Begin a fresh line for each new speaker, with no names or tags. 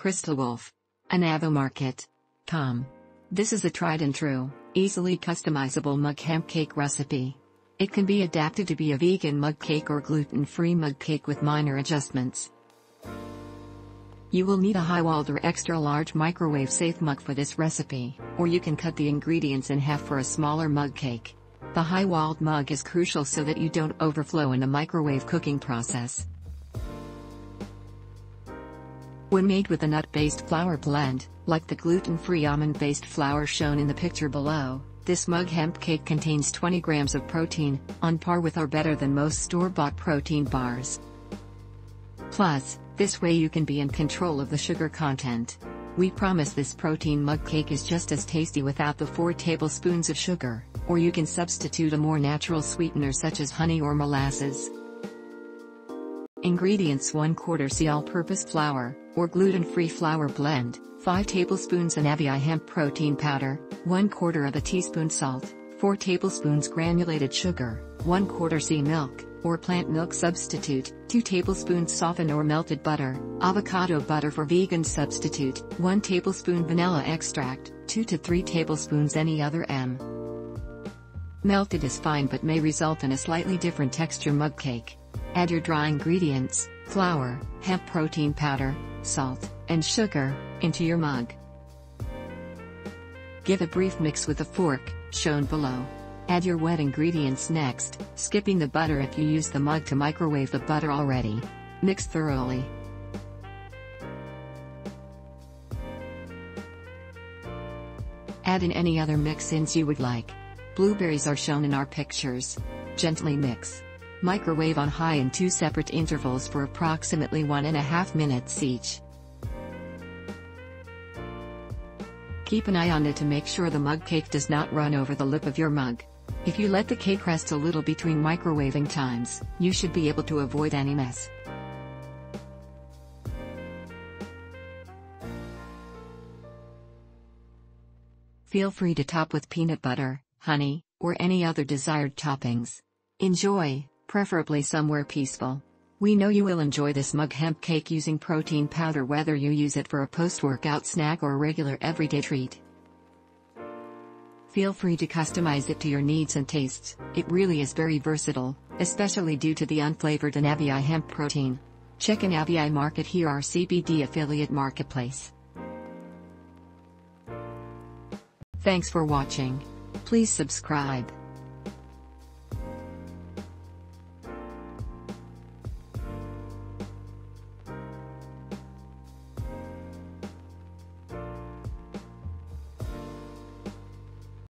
Krystal Wolff. An Avomarket. Com. This is a tried and true, easily customizable mug hemp cake recipe. It can be adapted to be a vegan mug cake or gluten-free mug cake with minor adjustments. You will need a high-walled or extra-large microwave-safe mug for this recipe, or you can cut the ingredients in half for a smaller mug cake. The high-walled mug is crucial so that you don't overflow in the microwave cooking process. When made with a nut-based flour blend, like the gluten-free almond-based flour shown in the picture below, this mug hemp cake contains 20 grams of protein, on par with or better than most store-bought protein bars. Plus, this way you can be in control of the sugar content. We promise this protein mug cake is just as tasty without the 4 tablespoons of sugar, or you can substitute a more natural sweetener such as honey or molasses. Ingredients 1 quarter C all-purpose flour, or gluten-free flour blend, 5 tablespoons Anavii hemp protein powder, 1 quarter of a teaspoon salt, 4 tablespoons granulated sugar, 1 quarter C milk, or plant milk substitute, 2 tablespoons softened or melted butter, avocado butter for vegan substitute, 1 tablespoon vanilla extract, 2 to 3 tablespoons any other M. Melted is fine but may result in a slightly different texture mug cake. Add your dry ingredients, flour, hemp protein powder, salt, and sugar, into your mug. Give a brief mix with a fork, shown below. Add your wet ingredients next, skipping the butter if you use the mug to microwave the butter already. Mix thoroughly. Add in any other mix-ins you would like. Blueberries are shown in our pictures. Gently mix. Microwave on high in two separate intervals for approximately one and a half minutes each. Keep an eye on it to make sure the mug cake does not run over the lip of your mug. If you let the cake rest a little between microwaving times, you should be able to avoid any mess. Feel free to top with peanut butter, honey, or any other desired toppings. Enjoy, preferably somewhere peaceful. We know you will enjoy this mug hemp cake using protein powder whether you use it for a post-workout snack or a regular everyday treat. Feel free to customize it to your needs and tastes, it really is very versatile, especially due to the unflavored Anavii hemp protein. Check Anavii Market here our CBD affiliate marketplace. Thanks for watching. Please subscribe.